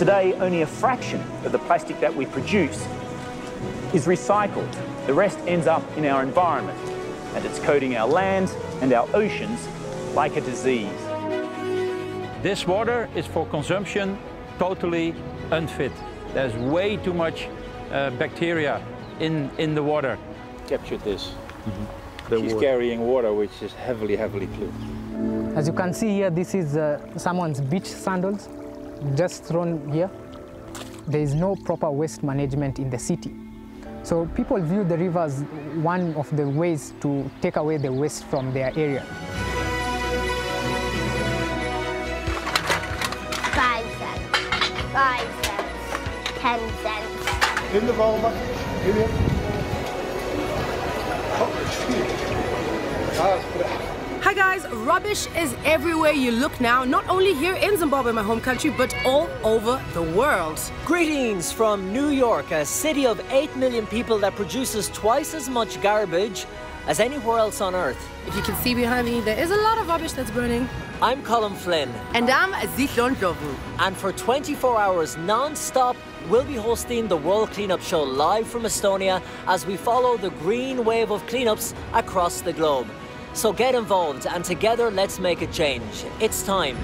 Today, only a fraction of the plastic that we produce is recycled. The rest ends up in our environment and it's coating our lands and our oceans like a disease. This water is for consumption totally unfit. There's way too much uh, bacteria in, in the water. Captured this. Mm -hmm. She's water. carrying water which is heavily, heavily polluted. As you can see here, this is uh, someone's beach sandals just thrown here. There is no proper waste management in the city. So people view the river as one of the ways to take away the waste from their area. Five cents, five cents, ten cents. In the Volva, oh, ah, Julian. Hi guys, rubbish is everywhere you look now, not only here in Zimbabwe, my home country, but all over the world. Greetings from New York, a city of 8 million people that produces twice as much garbage as anywhere else on Earth. If you can see behind me, there is a lot of rubbish that's burning. I'm Colm Flynn. And I'm Zihlo Ndlovu. And for 24 hours non-stop, we'll be hosting the World Cleanup Show live from Estonia as we follow the green wave of cleanups across the globe. So get involved and together let's make a change. It's time.